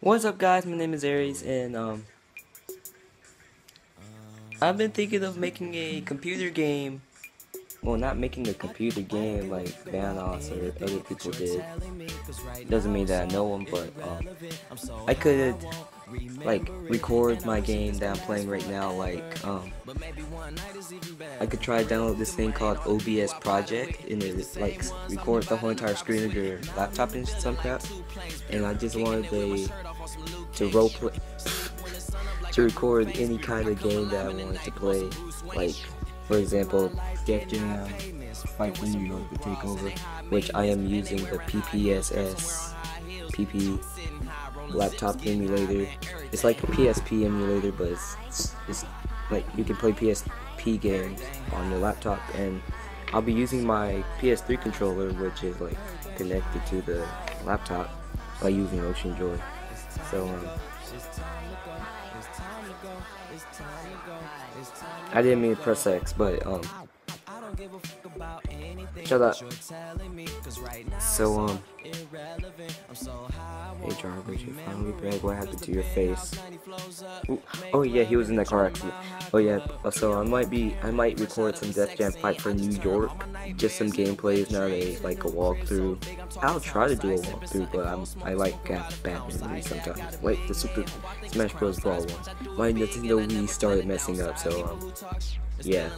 What's up guys, my name is Aries and um I've been thinking of making a computer game. Well not making a computer game like Vanoss or other people did. Doesn't mean that I know them but um, I could like record my game that I'm playing right now like um I could try to download this thing called OBS project and it like record the whole entire screen of your laptop and some crap and I just wanted to to role play to record any kind of game that I wanted to play. Like for example Def Jam Fight for New York the Takeover which I am using the PPSS PP laptop emulator. It's like a PSP emulator, but it's, it's, it's, like you can play PSP games on your laptop. And I'll be using my PS3 controller, which is like connected to the laptop by using Ocean Joy. So um, I didn't mean to press X, but um. Shut up. So, um, hey Jarvis, you finally brag what happened to your face. Ooh. Oh yeah, he was in that car accident. Oh yeah, so I might be, I might record some Def Jam Fight for New York, just some gameplays, not a, like a walkthrough. I'll try to do a walkthrough, but I'm, I like Batman sometimes. Like the Super Smash Bros. Brawl one. My Nintendo Wii started messing up, so, um, yeah.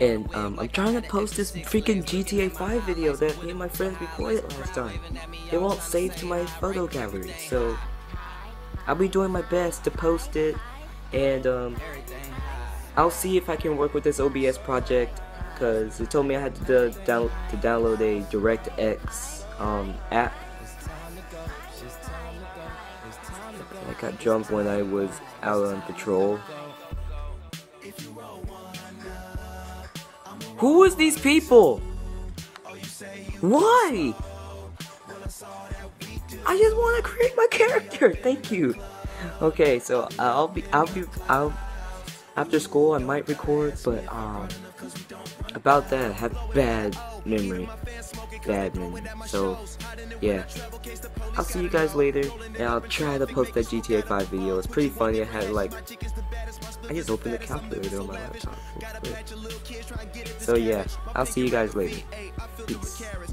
And um, I'm trying to post this freaking GTA 5 video that me and my friends recorded last time. It won't save to my photo gallery, so I'll be doing my best to post it. And um, I'll see if I can work with this OBS project because it told me I had to, down to download a DirectX um, app. I got jumped when I was out on patrol. Who is these people? Why? I just want to create my character. Thank you. Okay, so I'll be, I'll be, I'll. After school, I might record, but um, about that, I have bad memory, bad memory. So, yeah, I'll see you guys later, and I'll try to post that GTA 5 video. It's pretty funny. I had like I just opened the calculator on my laptop. So yeah, I'll see you guys later. Peace.